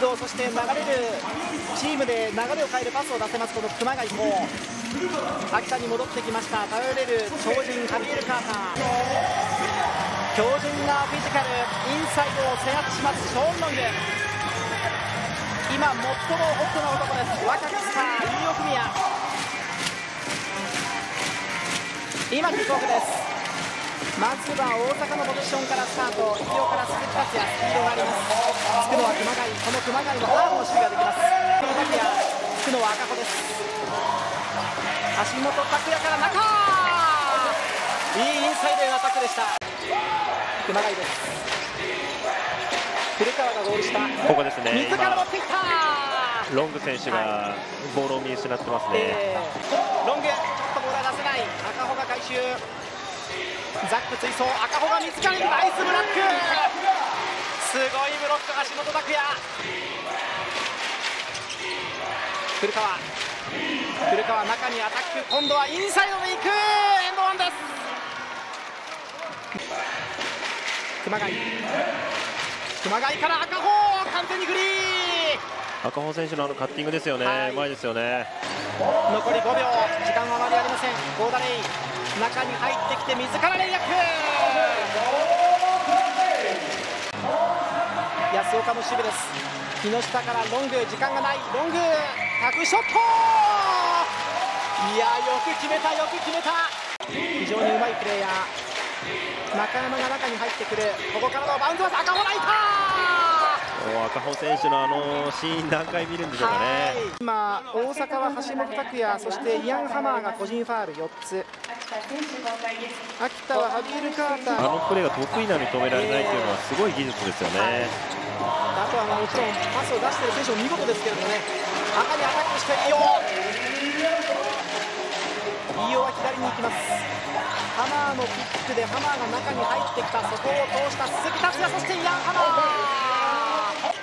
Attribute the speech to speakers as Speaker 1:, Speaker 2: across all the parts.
Speaker 1: ードそして流れるチームで流れを変えるパスを出せますこの熊谷も秋田に戻ってきました。頼れる超人ハビエル・カーター。強靭なフィジカルインサイドを制圧しますショーン・ロング。今最もホットな男です。若きスターニューヨークミア。今キックオフです。まずは大阪のポジションからスタート。医療から鈴木達也スピードがあります。熊谷このーフの守備ができます。拓也つくのは赤穂です。橋本拓也から中いいインサイドへのアタックでした。熊谷です古川がゴールした
Speaker 2: ここですね。
Speaker 1: 自ら持ってきた
Speaker 2: ロング選手がボールを見失ってますね、
Speaker 1: えー、ロングちょっとボールは出せない。赤穂が回収。ザック追走。赤穂が見つかるナイスブロックすごいブロック橋本拓也。古川。古川中にアタック。今度はインサイドで行く。エンドワンです。熊谷。熊谷から赤穂完全にフリー。
Speaker 2: 赤穂選手のあのカッティングですよね、はい、うまいですよね。
Speaker 1: 残り5秒。時間はあまりありません。ゴーダレイ中に入ってきて自らレイアップ安岡の守備です。木下からロング時間がない。ロングタクショット！いやよく決めたよく決めた。非常にうまいプレーヤー。中山が中に入ってくる。ここからのバウンドは赤穂ライター！
Speaker 2: 赤穂選手のあのシーン何回見るんでしょうかね。
Speaker 1: 今大阪は橋本拓也そしてイアン・ハマーが個人ファール4つ。秋田はハビエル・カーター。
Speaker 2: あのプレーが得意なのに止められないというのはすごい技術ですよね、
Speaker 1: あとはもちろんパスを出している選手も見事ですけれどもね赤にアタックしてイオイオは左に行きますハマーのキックでハマーが中に入ってきた。そこを通した鈴木達也。そしてイアン・ハマー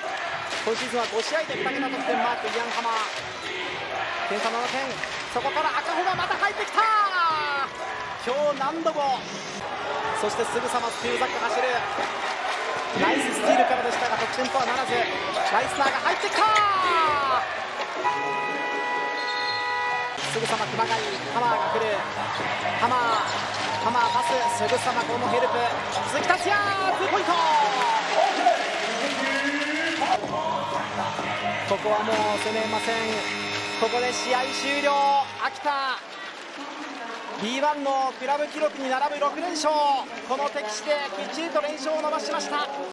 Speaker 1: 今シーズンは5試合で2桁得点マークイアンハマー点差7点そこから赤穂がまた入ってきた。今日何度も。そしてすぐさまスピーザック走る。ナイススティールからでしたが得点とはならずライスナーが入ってきた！すぐさま熊谷ハマーが来る。ハマーハマーパスすぐさまこのヘルプ。鈴木達也ツーポイント！ここはもう攻めません。ここで試合終了。秋田 B1 のクラブ記録に並ぶ6連勝。この敵地できっちりと連勝を伸ばしました。